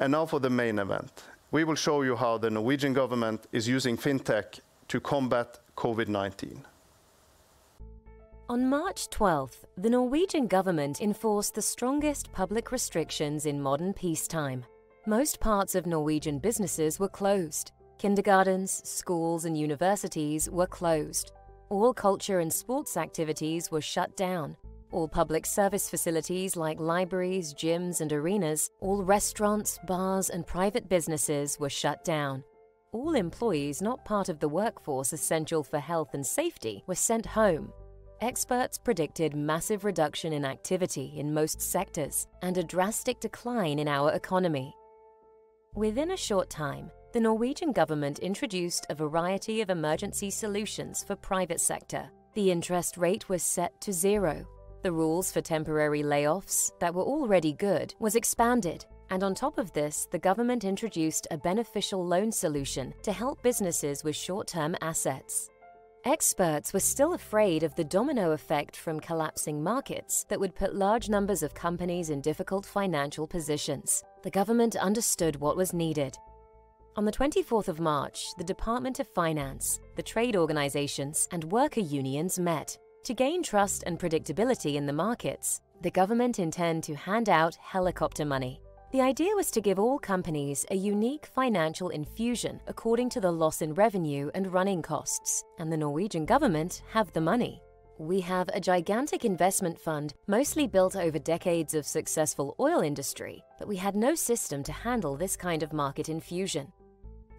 And now for the main event. We will show you how the Norwegian government is using fintech to combat COVID-19. On March 12th, the Norwegian government enforced the strongest public restrictions in modern peacetime. Most parts of Norwegian businesses were closed. Kindergartens, schools, and universities were closed. All culture and sports activities were shut down. All public service facilities like libraries, gyms, and arenas, all restaurants, bars, and private businesses were shut down. All employees not part of the workforce essential for health and safety were sent home experts predicted massive reduction in activity in most sectors and a drastic decline in our economy. Within a short time, the Norwegian government introduced a variety of emergency solutions for private sector. The interest rate was set to zero. The rules for temporary layoffs that were already good was expanded, and on top of this, the government introduced a beneficial loan solution to help businesses with short-term assets. Experts were still afraid of the domino effect from collapsing markets that would put large numbers of companies in difficult financial positions. The government understood what was needed. On the 24th of March, the Department of Finance, the trade organizations, and worker unions met. To gain trust and predictability in the markets, the government intend to hand out helicopter money. The idea was to give all companies a unique financial infusion according to the loss in revenue and running costs, and the Norwegian government have the money. We have a gigantic investment fund, mostly built over decades of successful oil industry, but we had no system to handle this kind of market infusion.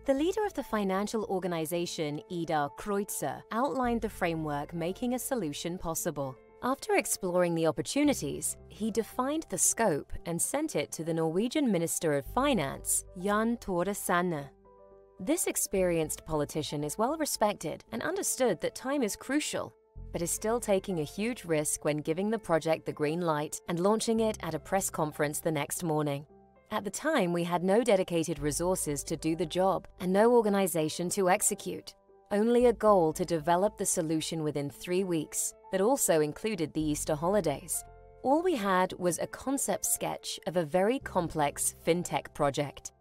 The leader of the financial organization, Idar Kreutzer, outlined the framework making a solution possible. After exploring the opportunities, he defined the scope and sent it to the Norwegian Minister of Finance, Jan Tore Sanner. This experienced politician is well respected and understood that time is crucial, but is still taking a huge risk when giving the project the green light and launching it at a press conference the next morning. At the time, we had no dedicated resources to do the job and no organization to execute only a goal to develop the solution within three weeks that also included the Easter holidays. All we had was a concept sketch of a very complex fintech project.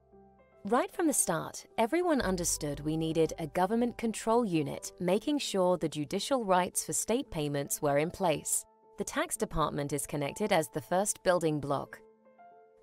Right from the start, everyone understood we needed a government control unit making sure the judicial rights for state payments were in place. The tax department is connected as the first building block.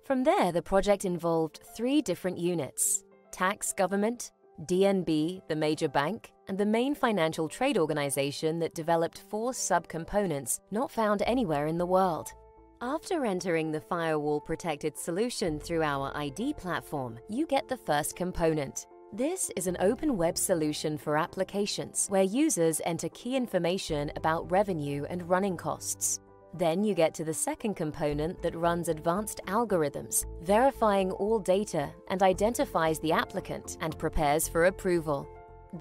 From there, the project involved three different units tax government, DNB, the major bank, and the main financial trade organization that developed four subcomponents not found anywhere in the world. After entering the firewall protected solution through our ID platform, you get the first component. This is an open web solution for applications where users enter key information about revenue and running costs. Then you get to the second component that runs advanced algorithms, verifying all data and identifies the applicant and prepares for approval.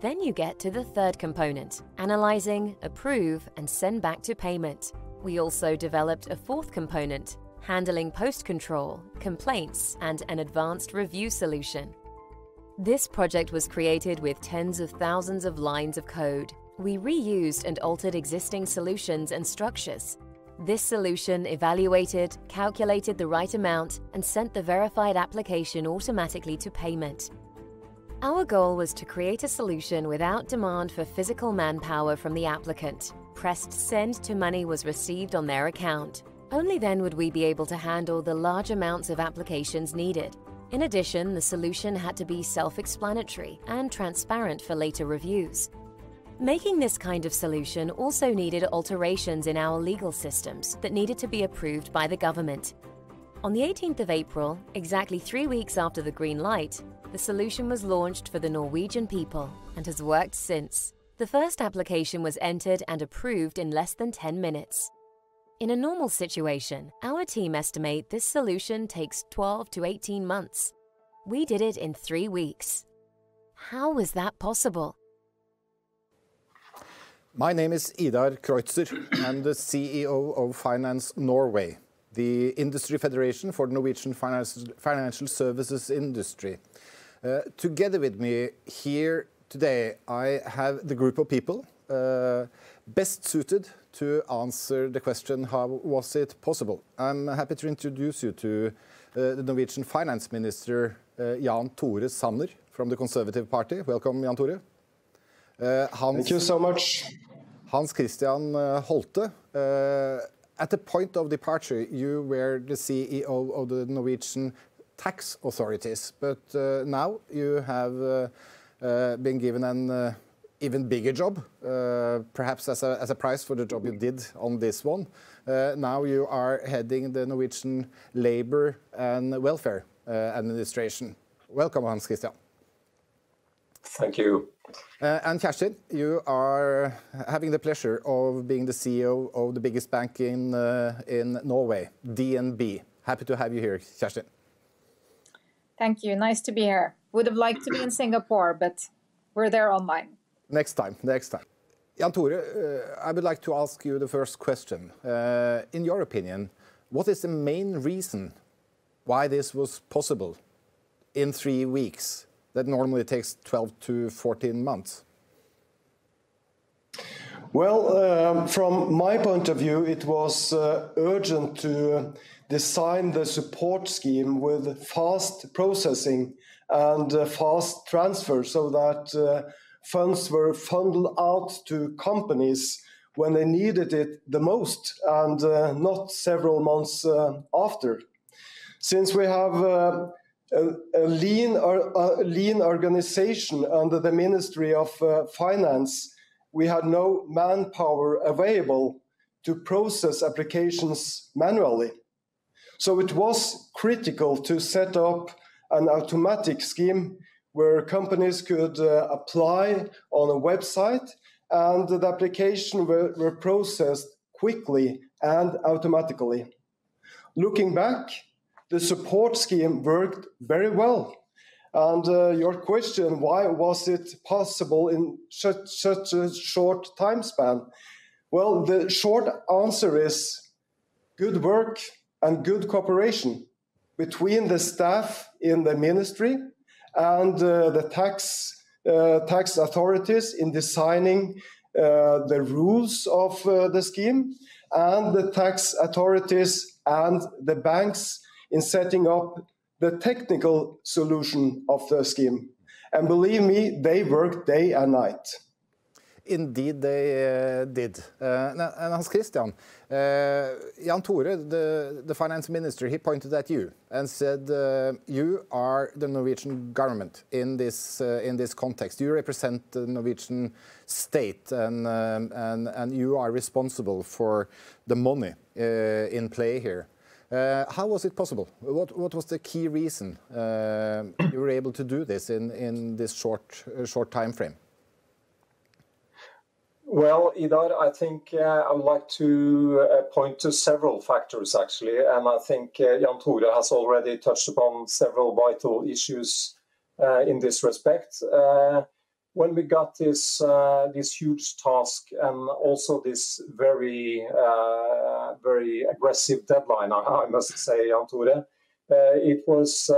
Then you get to the third component, analyzing, approve, and send back to payment. We also developed a fourth component, handling post-control, complaints, and an advanced review solution. This project was created with tens of thousands of lines of code. We reused and altered existing solutions and structures this solution evaluated, calculated the right amount, and sent the verified application automatically to payment. Our goal was to create a solution without demand for physical manpower from the applicant. Pressed send to money was received on their account. Only then would we be able to handle the large amounts of applications needed. In addition, the solution had to be self explanatory and transparent for later reviews. Making this kind of solution also needed alterations in our legal systems that needed to be approved by the government. On the 18th of April, exactly three weeks after the green light, the solution was launched for the Norwegian people and has worked since. The first application was entered and approved in less than 10 minutes. In a normal situation, our team estimate this solution takes 12 to 18 months. We did it in three weeks. How was that possible? My name is Idar Kreutzer. I'm the CEO of Finance Norway, the industry federation for the Norwegian financial services industry. Uh, together with me here today, I have the group of people uh, best suited to answer the question, how was it possible? I'm happy to introduce you to the Norwegian Finance Minister, Jan Tore Sanner from the Conservative Party. Welcome, Jan Tore. Hans, Thank you so much. Hans Christian Holte, at the point of departure, you were the CEO of the Norwegian tax authorities, but now you have been given an even bigger job, uh, perhaps as a, as a price for the job you did on this one. Uh, now you are heading the Norwegian Labour and Welfare uh, Administration. Welcome, Hans Christian. Thank you. Uh, and Kjerstin, you are having the pleasure of being the CEO of the biggest bank in, uh, in Norway, DNB. Happy to have you here, Kjerstin. Thank you. Nice to be here. Would have liked to be in Singapore, but we're there online. Next time, next time. Jan Tore, uh, I would like to ask you the first question. Uh, in your opinion, what is the main reason why this was possible in three weeks that normally takes 12 to 14 months? Well, um, from my point of view, it was uh, urgent to design the support scheme with fast processing and uh, fast transfer so that uh, funds were funneled out to companies when they needed it the most and uh, not several months uh, after. Since we have uh, a, a, lean, a, lean organization under the Ministry of uh, Finance, we had no manpower available to process applications manually. So it was critical to set up an automatic scheme where companies could uh, apply on a website and the application were, were processed quickly and automatically. Looking back, the support scheme worked very well. And uh, your question, why was it possible in such, such a short time span? Well, the short answer is good work and good cooperation between the staff in the ministry and uh, the tax uh, tax authorities in designing uh, the rules of the scheme, and the tax authorities and the banks in setting up the technical solution of the scheme. And believe me, they worked day and night. Indeed, they uh, did. Uh, and Hans Christian, uh, Jan Tore, the, the finance minister, he pointed at you and said, "You are the Norwegian government in this in this context. You represent the Norwegian state, and um, and and you are responsible for the money in play here." How was it possible? What what was the key reason you were able to do this in in this short short time frame? Well, Idar, I think uh, I would like to uh, point to several factors actually, and I think uh, Jan Tore has already touched upon several vital issues uh, in this respect. Uh, when we got this uh, this huge task and also this very very aggressive deadline, I, I must say, Jan Tore, it was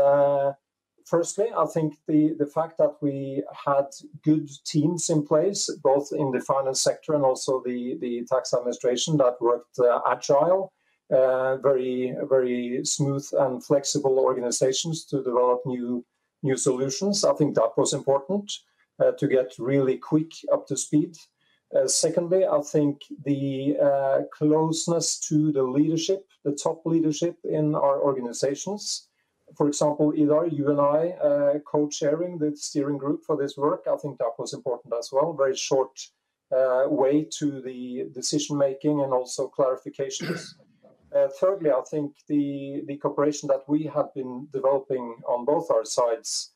firstly, I think the, the fact that we had good teams in place, both in the finance sector and also the, the tax administration that worked uh, agile, uh, very, very smooth and flexible organizations to develop new, new solutions. I think that was important uh, to get really quick up to speed. Uh, secondly, I think the uh, closeness to the leadership, the top leadership in our organizations, for example, Idar, you and I uh, co-chairing the steering group for this work. I think that was important as well. Very short uh, way to the decision making and also clarifications. Uh, thirdly, I think the the cooperation that we had been developing on both our sides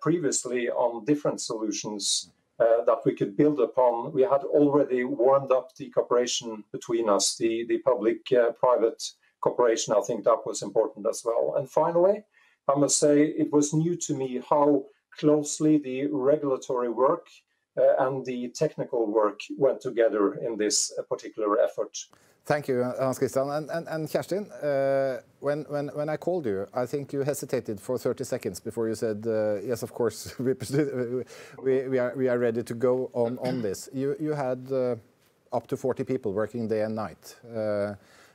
previously on different solutions uh, that we could build upon. We had already warmed up the cooperation between us, the the public-private uh, cooperation. I think that was important as well. And finally, I must say it was new to me how closely the regulatory work uh, and the technical work went together in this uh, particular effort. Thank you, Hans Christian. And, and, and Kjerstin, uh, when, when, when I called you, I think you hesitated for 30 seconds before you said, uh, yes, of course, we, we, are, we are ready to go on, on this. You, you had uh, up to 40 people working day and night. Uh,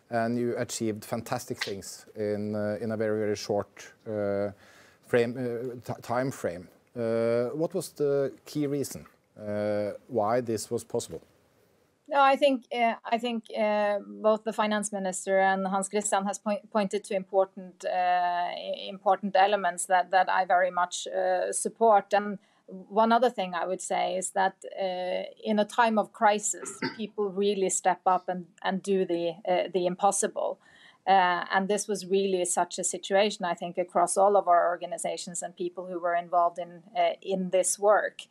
and you achieved fantastic things in in a very very short frame time frame. what was the key reason why this was possible? No, I think uh, I think uh, both the finance minister and Hans Christian has point, pointed to important uh, important elements that that I very much support. And one other thing I would say is that in a time of crisis, people really step up and, and do the the impossible. And this was really such a situation, I think, across all of our organizations and people who were involved in in this work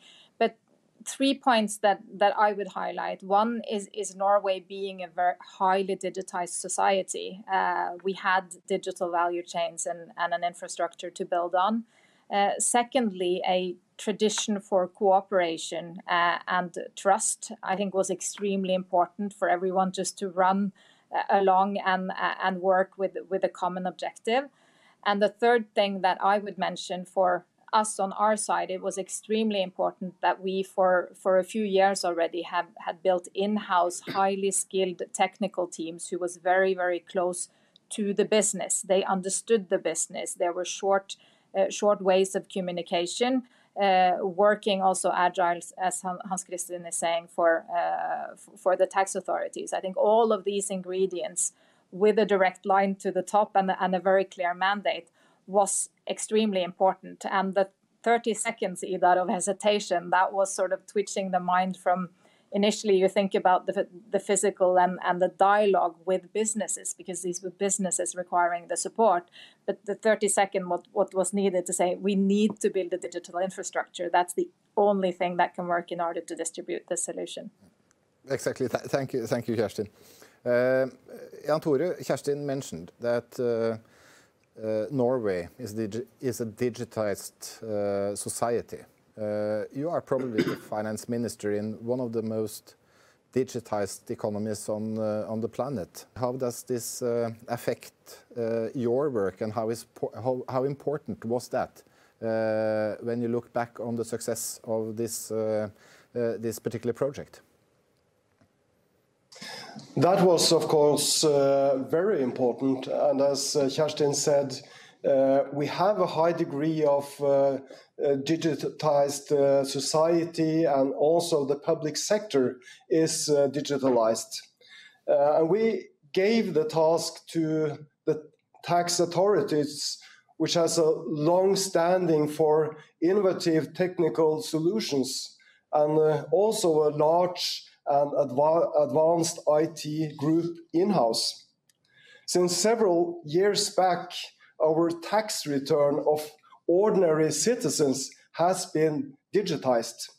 three points that that I would highlight. One is is Norway being a very highly digitized society. Uh, we had digital value chains and, and an infrastructure to build on. Uh, secondly, a tradition for cooperation uh, and trust, I think, was extremely important for everyone just to run uh, along and uh, and work with with a common objective. And the third thing that I would mention for us on our side, it was extremely important that we, for, for a few years already, have had built in-house, highly skilled technical teams who was very, very close to the business. They understood the business. There were short, uh, short ways of communication. Uh, working also agile, as Hans Christian is saying, for uh, for the tax authorities. I think all of these ingredients, with a direct line to the top and, and a very clear mandate, was extremely important. And the 30 seconds either of hesitation, that was sort of twitching the mind from initially you think about the, the physical and, and the dialogue with businesses because these were businesses requiring the support. But the 30 second what, what was needed to say we need to build a digital infrastructure. That's the only thing that can work in order to distribute the solution. Exactly. Th thank you thank you Kjerstin. Uh, jan tore Kjerstin mentioned that uh, Norway is, is, a digitized uh, society. Uh, you are probably the finance minister in one of the most digitized economies on, uh, on the planet. How does this uh, affect uh, your work and how, is how, how important was that when you look back on the success of this, this particular project? That was, of course, uh, very important. And as uh, Kjerstin said, uh, we have a high degree of uh, uh, digitized uh, society, and also the public sector is digitalized. and we gave the task to the tax authorities, which has a long standing for innovative technical solutions and also a large and advanced IT group in-house. Since several years back, our tax return of ordinary citizens has been digitized.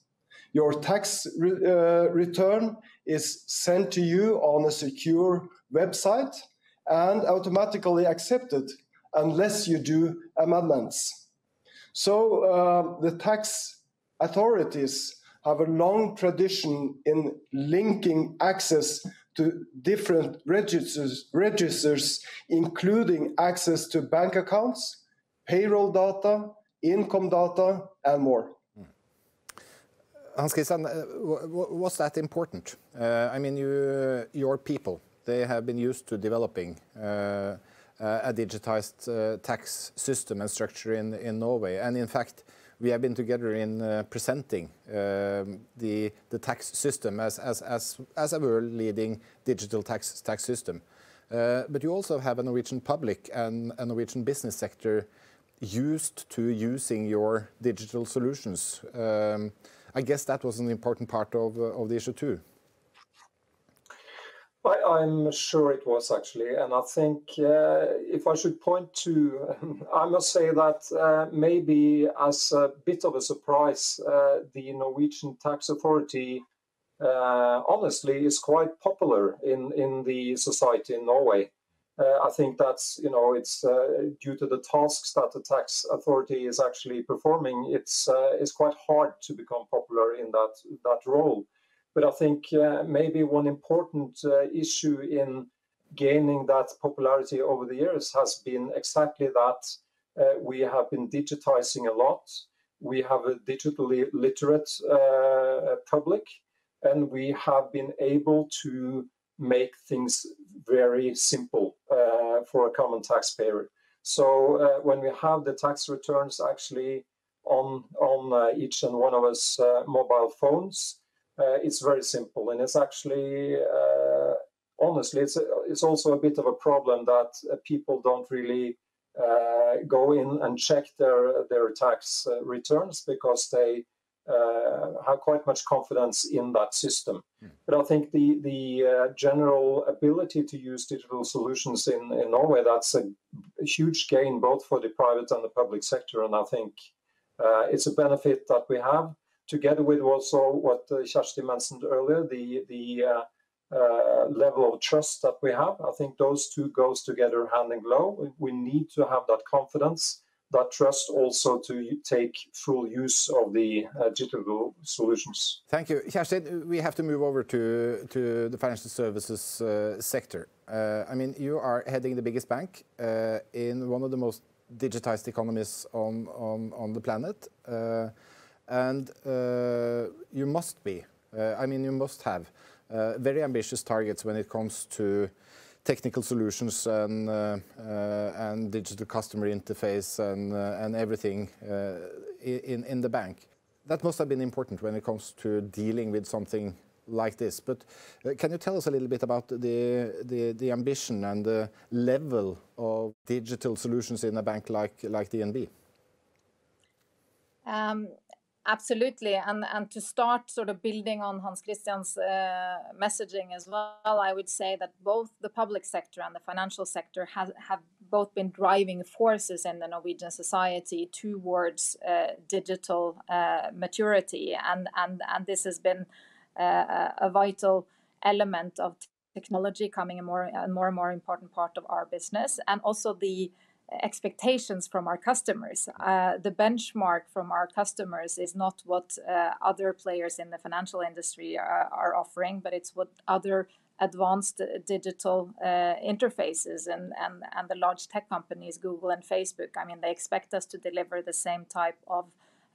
Your tax re uh, return is sent to you on a secure website and automatically accepted unless you do amendments. So uh, the tax authorities have a long tradition in linking access to different registers, registers, including access to bank accounts, payroll data, income data, and more. Hans Christian, uh, was that important? Uh, I mean, you, your people, they have been used to developing uh, a digitized uh, tax system and structure in, in Norway. And in fact, we have been together in uh, presenting um, the, the tax system as, as, as, as a world-leading digital tax, tax system. Uh, but you also have a Norwegian public and a Norwegian business sector used to using your digital solutions. Um, I guess that was an important part of, uh, of the issue too. I, am sure it was actually, and I think uh, if I should point to, I must say that uh, maybe as a bit of a surprise, uh, the Norwegian tax authority uh, honestly is quite popular in in the society in Norway. Uh, I think that's you know it's uh, due to the tasks that the tax authority is actually performing. It's it's quite hard to become popular in that that role. But I think uh, maybe one important uh, issue in gaining that popularity over the years has been exactly that uh, we have been digitizing a lot. We have a digitally literate public, and we have been able to make things very simple uh, for a common taxpayer. So uh, when we have the tax returns actually on on uh, each and one of us mobile phones, it's very simple, and it's actually uh, honestly it's a, it's also a bit of a problem that people don't really go in and check their their tax returns because they uh, have quite much confidence in that system. Mm. But I think the the uh, general ability to use digital solutions in, in Norway that's a, a, huge gain both for the private and the public sector, and I think uh, it's a benefit that we have together with also what uh, Kjerstin mentioned earlier, the the uh, uh, level of trust that we have. I think those two goes together hand in glove. We need to have that confidence that trust also to take full use of the uh, digital solutions. Thank you. Kjerstin, we have to move over to, to the financial services uh, sector. Uh, I mean, you are heading the biggest bank uh, in one of the most digitized economies on, on, on the planet. Uh, and uh, you must be, I mean, you must have very ambitious targets when it comes to technical solutions and uh, uh, and digital customer interface and uh, and everything in in the bank. That must have been important when it comes to dealing with something like this. But can you tell us a little bit about the the, the ambition and the level of digital solutions in a bank like like DNB? Um, Absolutely. And, and to start sort of building on Hans Christian's uh, messaging as well, I would say that both the public sector and the financial sector has, have both been driving forces in the Norwegian society towards uh, digital uh, maturity. And, and, and this has been uh, a vital element of technology coming a more, a more and more important part of our business. And also the expectations from our customers. Uh, the benchmark from our customers is not what uh, other players in the financial industry are, are, offering, but it's what other advanced digital uh, interfaces and, and, and the large tech companies, Google and Facebook. I mean, they expect us to deliver the same type of,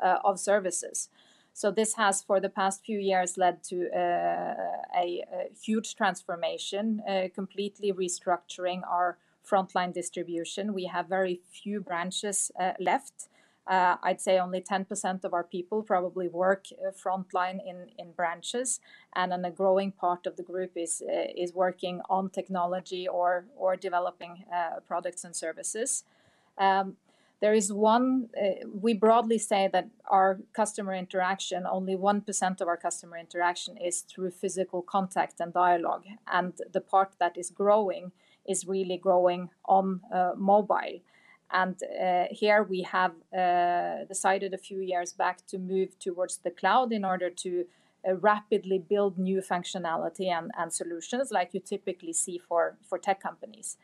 uh, of services. So this has, for the past few years, led to uh, a, a, huge transformation, uh, completely restructuring our frontline distribution. We have very few branches uh, left. Uh, I'd say only 10% of our people probably work uh, frontline in, branches, and then a growing part of the group is is working on technology or or developing products and services. Um, there is one. We broadly say that our customer interaction, only one percent of our customer interaction is through physical contact and dialogue, and the part that is growing really growing on uh, mobile. And uh, here we have uh, decided a few years back to move towards the cloud in order to rapidly build new functionality and, solutions like you typically see for, for tech companies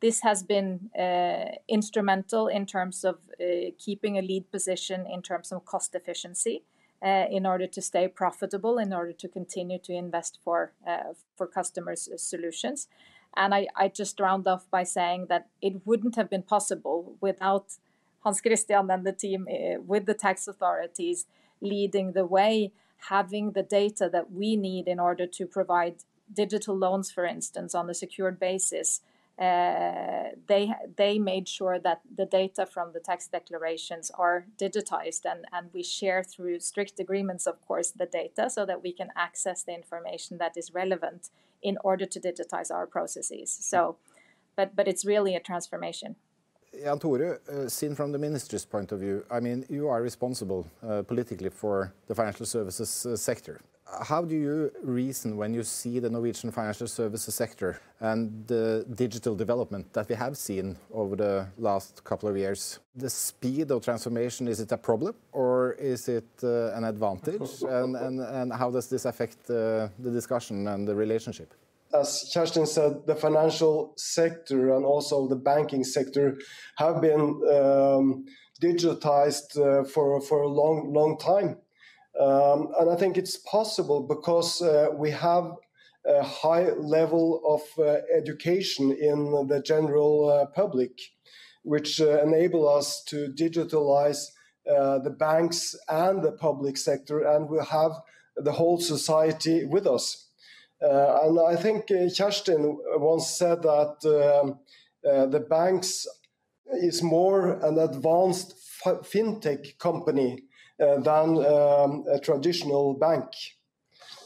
this has been instrumental in terms of keeping a lead position in terms of cost efficiency in order to stay profitable in order to continue to invest for for customers solutions and I, I just round off by saying that it wouldn't have been possible without Hans Christian and the team uh, with the tax authorities leading the way, having the data that we need in order to provide digital loans, for instance, on a secured basis, uh, they they made sure that the data from the tax declarations are digitized and, and we share through strict agreements of course the data so that we can access the information that is relevant in order to digitize our processes. So hmm. but but it's really a transformation Jan Tore, uh, seen from the ministry's point of view, I mean, you are responsible uh, politically for the financial services uh, sector how do you reason when you see the Norwegian financial services sector and the digital development that we have seen over the last couple of years? The speed of transformation, is it a problem or is it uh, an advantage? and, and, and how does this affect uh, the discussion and the relationship? As Kjerstin said, the financial sector and also the banking sector have been um, digitized uh, for, for a long, long time. Um, and I think it's possible because uh, we have a high level of uh, education in the general uh, public, which uh, enable us to digitalize uh, the banks and the public sector, and we have the whole society with us. Uh, and I think uh, Kjerstin once said that uh, the banks is more an advanced fintech company than um, a traditional bank.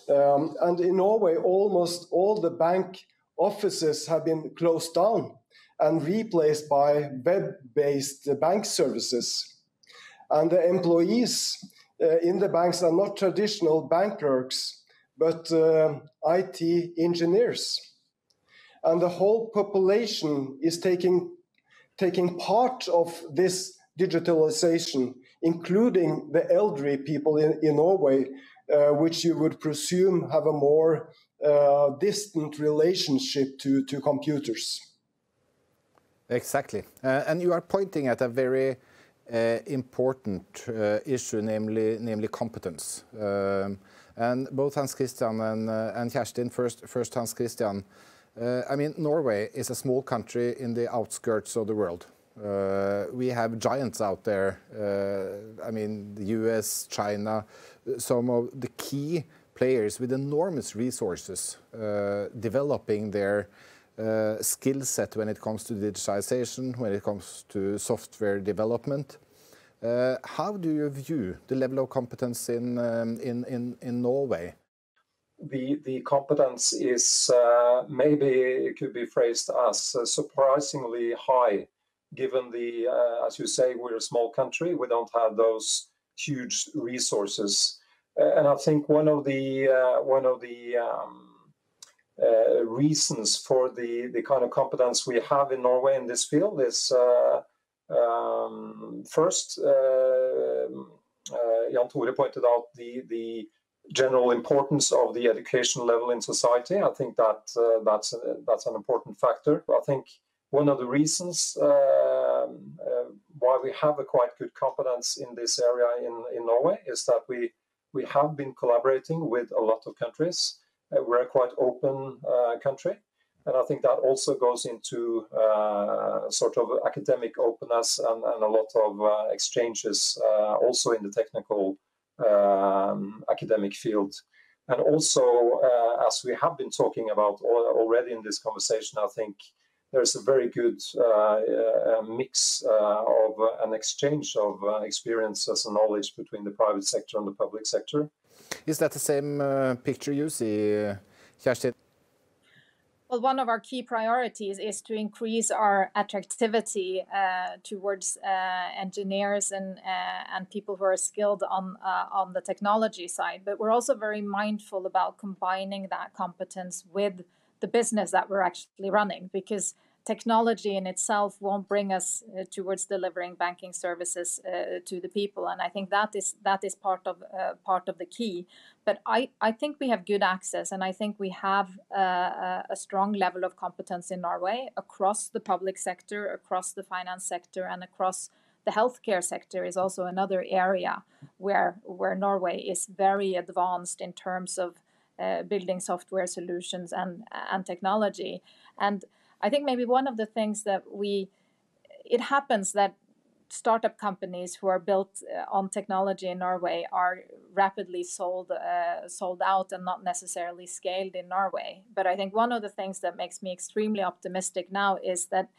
Um, and in Norway, almost all the bank offices have been closed down and replaced by web based bank services. And the employees uh, in the banks are not traditional bank clerks, but uh, IT engineers. And the whole population is taking, taking part of this digitalization, including the elderly people in, in Norway, uh, which you would presume have a more uh, distant relationship to, to computers. Exactly. Uh, and you are pointing at a very uh, important uh, issue, namely, namely competence. Um, and both Hans Christian and, uh, first, first Hans Christian, I mean, Norway is a small country in the outskirts of the world. Uh, we have giants out there. Uh, I mean, the US, China, some of the key players with enormous resources uh, developing their skill set when it comes to digitization, when it comes to software development. Eh, how do you view the level of competence in, eh, in Norway? the competence is uh, maybe it could be phrased as surprisingly high given the, as you say, we're a small country, we don't have those huge resources. And I think one of the one of the um, reasons for the kind of competence we have in Norway in this field is um, first. Uh, Jan Tore pointed out the the general importance of the education level in society. I think that that's that's an important factor. I think one of the reasons um, uh, why we have a quite good competence in this area in, in Norway is that we we have been collaborating with a lot of countries. Uh, we're a quite open uh, country, and I think that also goes into uh, sort of academic openness and, and a lot of uh, exchanges uh, also in the technical um, academic field. And also, as we have been talking about already in this conversation, I think there's a very good uh, uh, mix uh, of an exchange of experiences and knowledge between the private sector and the public sector. Is that the same picture you see, Kjerstin? Well, one of our key priorities is to increase our attractivity uh, towards uh, engineers and uh, and people who are skilled on on the technology side. But we're also very mindful about combining that competence with the business that we're actually running because technology in itself won't bring us uh, towards delivering banking services uh, to the people and i think that is that is part of uh, part of the key but i i think we have good access and i think we have uh, a strong level of competence in norway across the public sector across the finance sector and across the healthcare sector is also another area where where norway is very advanced in terms of uh, building software solutions and and technology. And I think maybe one of the things that we it happens that startup companies who are built uh, on technology in Norway are rapidly sold uh, sold out and not necessarily scaled in Norway. But I think one of the things that makes me extremely optimistic now is that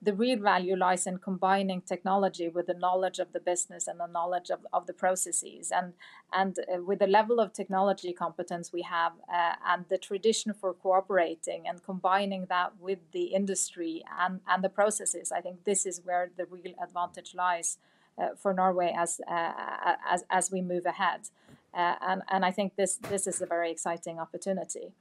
the real value lies in combining technology with the knowledge of the business and the knowledge of, of the processes. And and uh, with the level of technology competence we have uh, and the tradition for cooperating and combining that with the industry and, and the processes i think this is where the real advantage lies uh, for norway as, uh, as as we move ahead. Uh, and and i think this this is a very exciting opportunity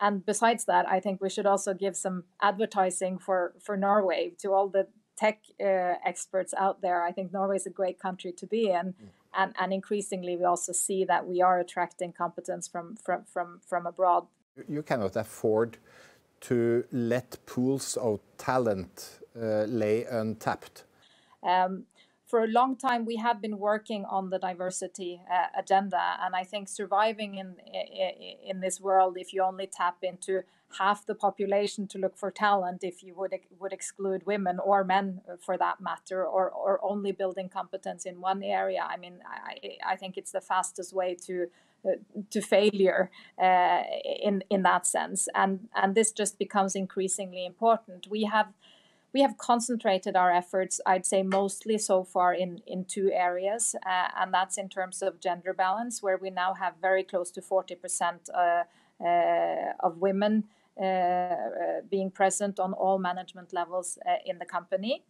and besides that, I think we should also give some advertising for, for Norway to all the tech uh, experts out there. I think Norway is a great country to be in. Mm. And, and increasingly, we also see that we are attracting competence from, from, from, from abroad. You cannot afford to let pools of talent uh, lay untapped. Um, for a long time we have been working on the diversity uh, agenda. And i think surviving in in this world if you only tap into half the population to look for talent if you would would exclude women or men for that matter or or only building competence in one area i mean i i think it's the fastest way to uh, to failure uh, in in that sense. And and this just becomes increasingly important. We have we have concentrated our efforts, I'd say mostly so far in, in two areas, uh, and that's in terms of gender balance, where we now have very close to 40% uh, uh, of women uh, uh, being present on all management levels uh, in the company.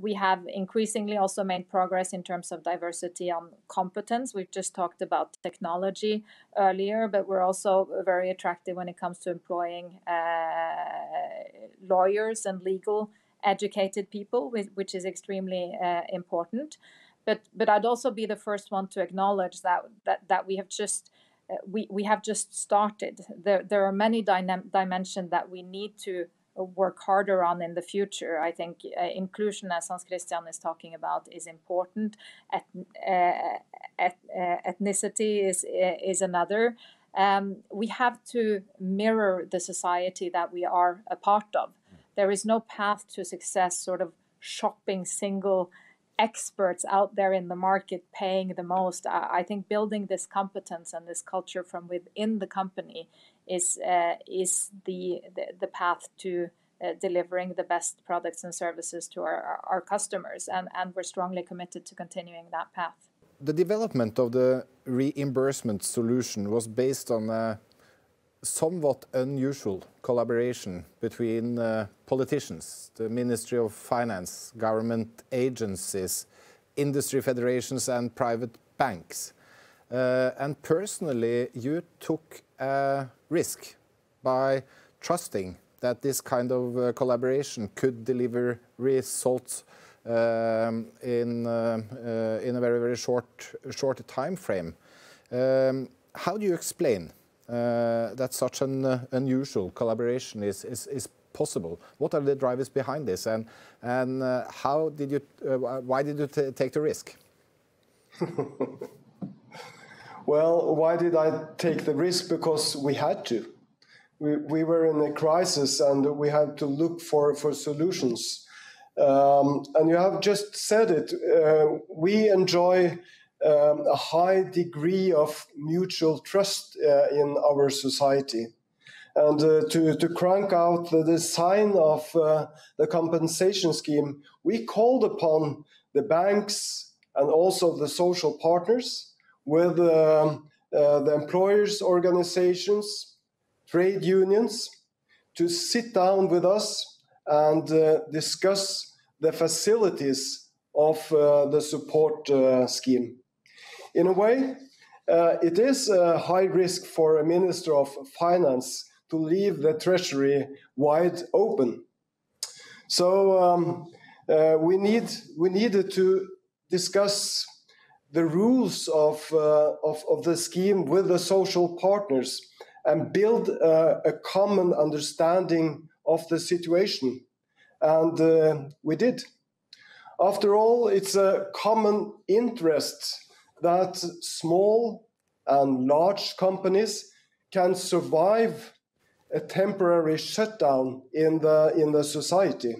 we have increasingly also made progress in terms of diversity on competence. We've just talked about technology earlier, but we're also very attractive when it comes to employing lawyers and legal educated people, which is extremely uh, important. But but I'd also be the first one to acknowledge that that that we have just uh, we we have just started. There there are many dynam- dimensions that we need to work harder on in the future. I think uh, inclusion, as Hans Christian is talking about, is important. Et, uh, et, uh, ethnicity is is another. Um, we have to mirror the society that we are a part of. There is no path to success, sort of shopping single experts out there in the market paying the most. I, I think building this competence and this culture from within the company is uh, is the, the, the path to uh, delivering the best products and services to our, our customers, and, and we're strongly committed to continuing that path. The development of the reimbursement solution was based on a somewhat unusual collaboration between uh, politicians, the Ministry of Finance, government agencies, industry federations, and private banks. Uh, and personally, you took a risk by trusting that this kind of uh, collaboration could deliver results in, uh, uh, in a very, very short, short time frame. Um, how do you explain uh, that such an unusual collaboration is, possible? What are the drivers behind this, and and how did you? Why did you take the risk? well, why did I take the risk? Because we had to. We we were in a crisis, and we had to look for solutions. Um, and you have just said it. Uh, we enjoy um, a high degree of mutual trust uh, in our society. And uh, to, to crank out the design of uh, the compensation scheme, we called upon the banks and also the social partners with um, uh, the employers' organizations, trade unions, to sit down with us and uh, discuss the facilities of uh, the support scheme in a way, uh, it is a high risk for a minister of finance to leave the treasury wide open. So um, uh, we need we needed to discuss the rules of, uh, of, of the scheme with the social partners and build uh, a common understanding of the situation. And uh, we did. After all, it's a common interest that small and large companies can survive a temporary shutdown in the in the society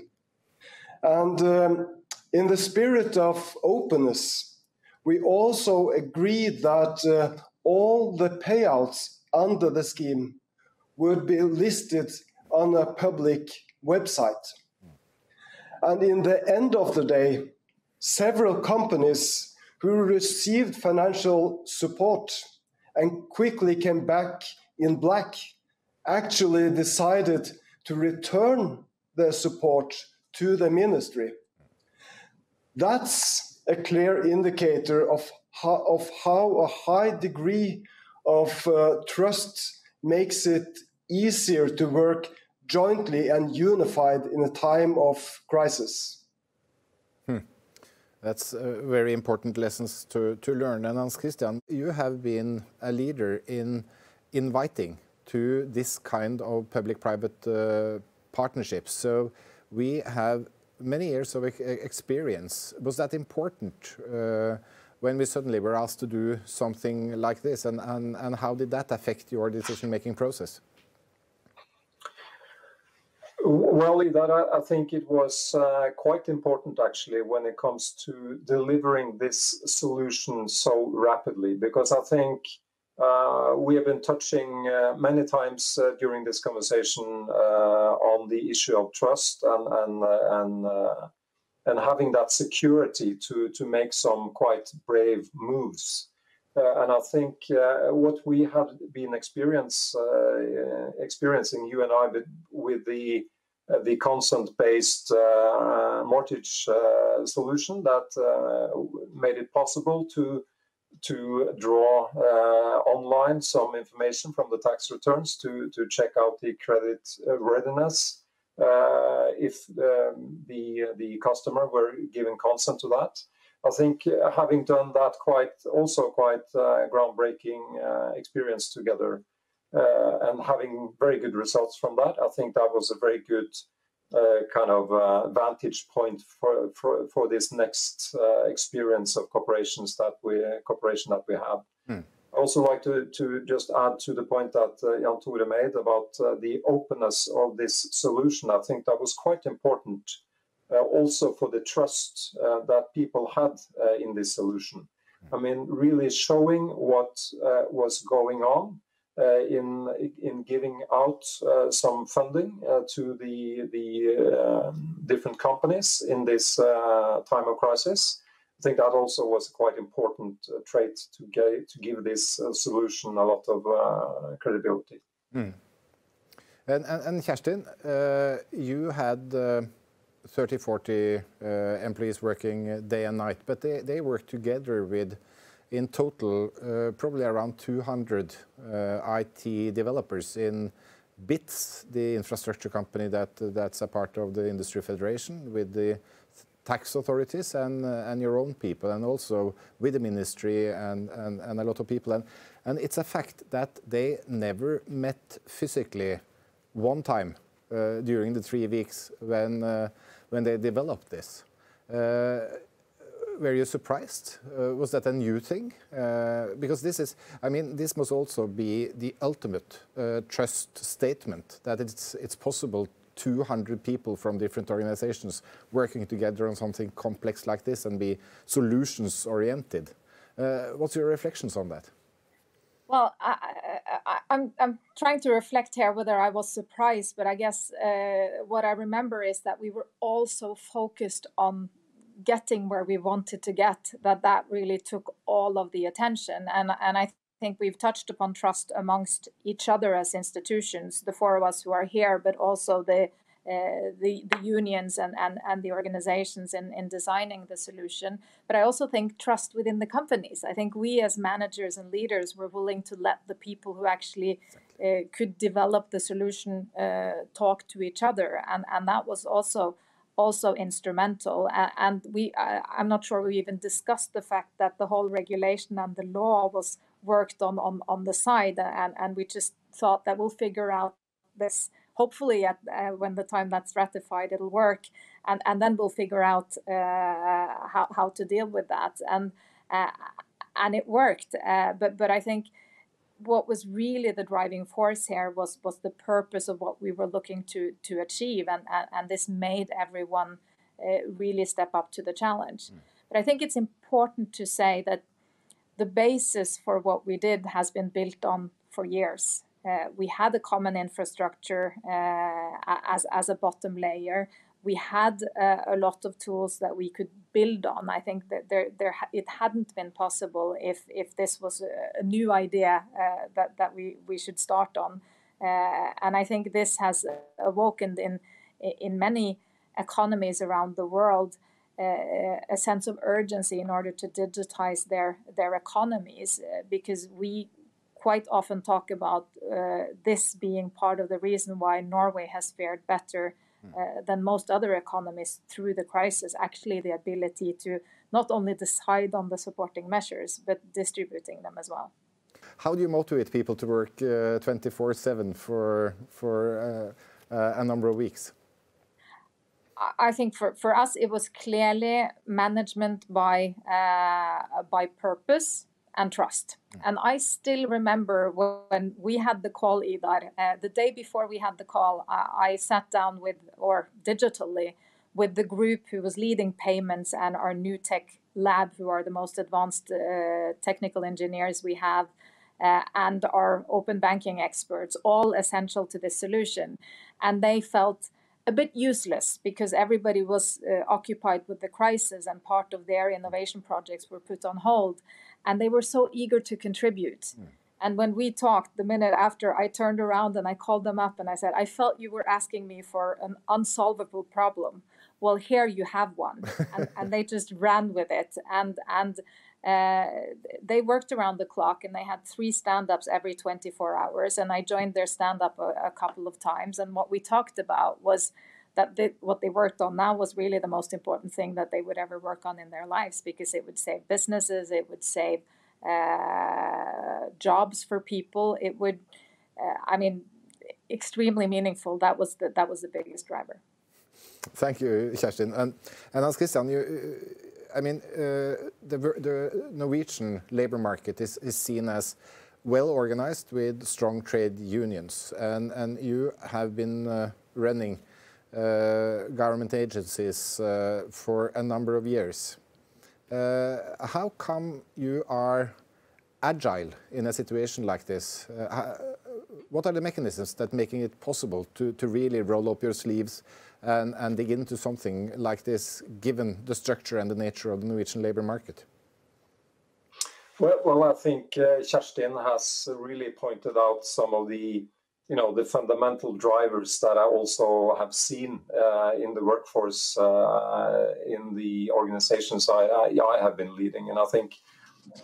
and um, in the spirit of openness we also agreed that uh, all the payouts under the scheme would be listed on a public website and in the end of the day several companies who received financial support and quickly came back in black actually decided to return their support to the ministry. That's a clear indicator of how, of how a high degree of uh, trust makes it easier to work jointly and unified in a time of crisis. That's uh, very important lessons to, to learn. And Hans Christian, you have been a leader in inviting to this kind of public-private uh, partnerships. So we have many years of experience. Was that important when we suddenly were asked to do something like this? And, and, and how did that affect your decision-making process? Well, that I, I, think it was uh, quite important actually when it comes to delivering this solution so rapidly, because I think uh, we have been touching uh, many times uh, during this conversation uh, on the issue of trust and and uh, and and having that security to to make some quite brave moves. and I think what we have been experience, experiencing, you and I, with the the consent-based mortgage solution that made it possible to to draw uh, online some information from the tax returns to, to check out the credit uh, readiness uh, if um, the the customer were giving consent to that. I think uh, having done that quite also quite uh, groundbreaking uh, experience together and having very good results from that, I think that was a very good uh, kind of uh, vantage point for, for, for this next uh, experience of corporations that we cooperation that we have. Hmm. I also like to, to just add to the point that uh, Jan Tore made about uh, the openness of this solution. I think that was quite important uh, also for the trust that people had in this solution. Hmm. I mean, really showing what was going on uh, in in giving out uh, some funding uh, to the the different companies in this time of crisis. I think that also was a quite important trait to get to give this solution a lot of credibility. Mm. And, and, and Kjerstin, you had 30, 40 uh, employees working day and night, but they, they work together with in total, uh, probably around 200 uh, IT developers in BITS, the infrastructure company that that's a part of the Industry Federation with the tax authorities and uh, and your own people, and also with the ministry and and, a lot of people. And and it's a fact that they never met physically one time during the three weeks when when they developed this. Were you surprised? Uh, was that a new thing? Uh, because this is, I mean, this must also be the ultimate uh, trust statement that it's possible 200 people from different organizations working together on something complex like this and be solutions oriented. Uh, what's your reflections on that? Well, I'm, trying to reflect here whether I was surprised, but I guess what I remember is that we were also focused on getting where we wanted to get that that really took all of the attention and and i think we've touched upon trust amongst each other as institutions the four of us who are here but also the uh, the, the unions and, and, and the organizations in, in designing the solution. But I also think trust within the companies. I think we as managers and leaders were willing to let the people who actually uh, could develop the solution uh, talk to each other. And, and that was also also instrumental. And we, I'm not sure we even discussed the fact that the whole regulation and the law was worked on on, on the side, and, and we just thought that we'll figure out this. Hopefully, at uh, when the time that's ratified, it'll work, and and then we'll figure out uh, how how to deal with that. And uh, and it worked. Uh, but but I think what was really the driving force here was was the purpose of what we were looking to to achieve, and and, and this made everyone uh, really step up to the challenge. Mm. But I think it's important to say that the basis for what we did has been built on for years. Uh, we had a common infrastructure uh, as as a bottom layer we had uh, a lot of tools that we could build on. I think that there, there, it hadn't been possible if, if this was a, new idea uh, that, that we, we should start on. Uh, and I think this has awoken in, in many economies around the world uh, a sense of urgency in order to digitize their, their economies uh, because we quite often talk about uh, this being part of the reason why Norway has fared better uh, than most other economies through the crisis, actually the ability to not only decide on the supporting measures, but distributing them as well. How do you motivate people to work 24 uh, 7 for, for uh, uh, a number of weeks? I think for, for us it was clearly management by uh, by purpose and trust. Mm. And I still remember when we had the call, Idar, uh, the day before we had the call, I, I, sat down with, or digitally, with the group who was leading payments and our new tech lab, who are the most advanced uh, technical engineers we have, uh, and our open banking experts, all essential to this solution. And they felt a bit useless because everybody was uh, occupied with the crisis and part of their innovation projects were put on hold and they were so eager to contribute. Mm. and when we talked the minute after i turned around and i called them up and i said i felt you were asking me for an unsolvable problem. Well here you have one. And, and they just ran with it. And and uh, they worked around the clock and they had three stand-ups every 24 hours. And i joined their stand-up a, a couple of times. And what we talked about was that they, what they worked on now was really the most important thing that they would ever work on in their lives because it would save businesses it would save uh, jobs for people. It would uh, i mean extremely meaningful. That was the, that was the biggest driver. Thank you Kjerstin and, and Hans Christian you I mean, uh, the, the, Norwegian labor market is, is seen as well organized with strong trade unions, and, and you have been uh, running government agencies uh, for a number of years. Uh, how come you are agile in a situation like this? Uh, what are the mechanisms that making it possible to, to really roll up your sleeves and, and dig into something like this, given the structure and the nature of the Norwegian labor market? Well, well I think uh, Kjerstin has really pointed out some of the, you know, the fundamental drivers that I also have seen uh, in the workforce uh, in the organizations I, I, I, have been leading, and I think,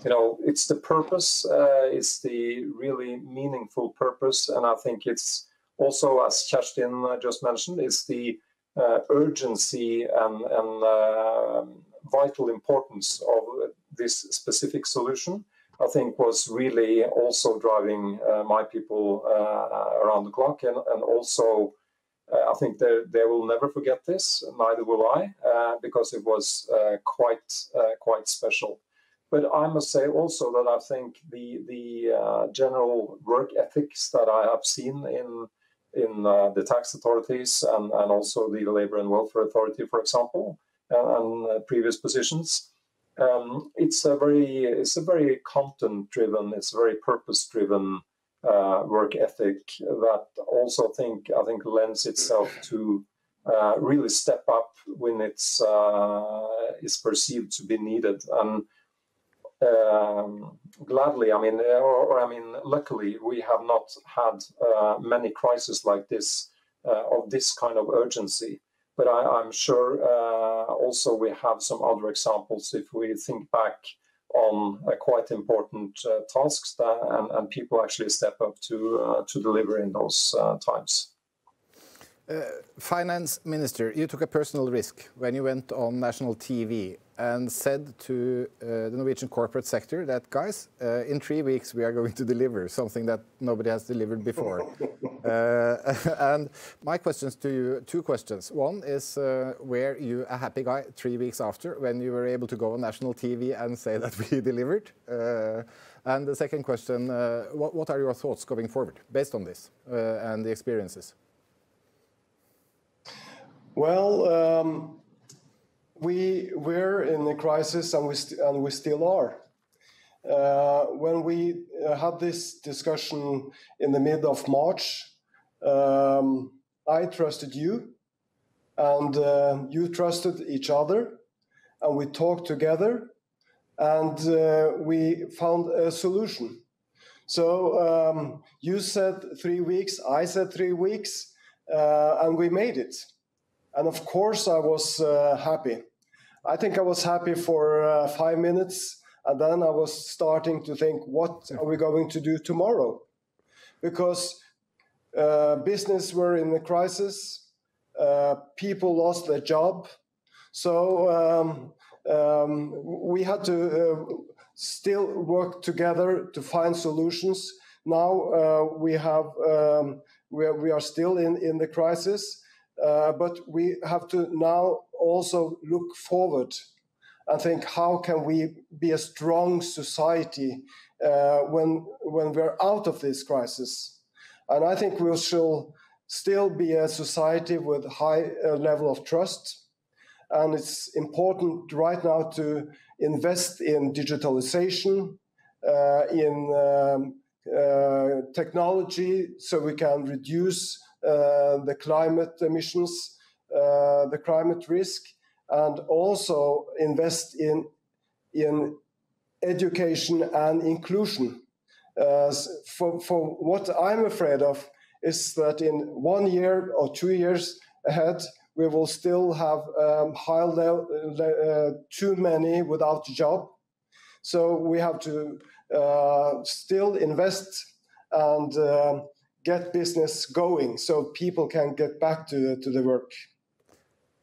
you know, it's the purpose, uh, it's the really meaningful purpose, and I think it's also, as Kjerstin just mentioned, is the uh, urgency and, and uh, vital importance of this specific solution, I think was really also driving uh, my people uh, around the clock. And, and also, uh, I think they, they will never forget this, neither will I, uh, because it was quite, quite special. But I must say also that I think the, the general work ethics that I have seen in in uh, the tax authorities and, and also the labor and welfare authority, for example, and, and uh, previous positions. Um, it's a very it's a very content driven, it's a very purpose driven uh, work ethic that also think I think lends itself to uh, really step up when it's uh, is perceived to be needed and um, gladly, I mean, or, or, I mean, luckily, we have not had uh, many crises like this uh, of this kind of urgency. But I, am sure uh, also we have some other examples if we think back on uh, quite important uh, tasks that, and, people actually step up to uh, to deliver in those times. Finance Minister, you took a personal risk when you went on national TV and said to uh, the Norwegian corporate sector that, guys, uh, in three weeks we are going to deliver something that nobody has delivered before. uh, and my questions to you, two questions. One is, uh, were you a happy guy three weeks after when you were able to go on national TV and say that we delivered? Uh, and the second question, uh, what, what, are your thoughts going forward based on this and the experiences? Well, um we were in a crisis and we, and we still are. Uh, when we uh, had this discussion in the mid of March, um, I trusted you and uh, you trusted each other and we talked together and uh, we found a solution. So um, you said three weeks, I said three weeks, uh, and we made it. And of course, I was uh, happy. I think I was happy for uh, five minutes, and then I was starting to think, what are we going to do tomorrow? Because uh, business were in a crisis, uh, people lost their job, so um, um, we had to uh, still work together to find solutions. Now uh, we have um, we, are, we are still in in the crisis Uh, but we have to now also look forward and think how can we be a strong society uh, when when we're out of this crisis? And i think we shall still be a society with high uh, level of trust. And it's important right now to invest in digitalization uh, in um, uh, technology so we can reduce the climate emissions, uh, the climate risk, and also invest in in education and inclusion. Uh, for, for what I'm afraid of is that in one year or two years ahead, we will still have um, high level, uh, too many without a job. So we have to uh, still invest and uh, get business going so people can get back to, to the work.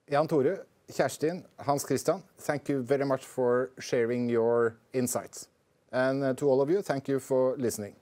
Jan Tore, Kjerstin, Hans Christian, thank you very much for sharing your insights. And uh, to all of you, thank you for listening.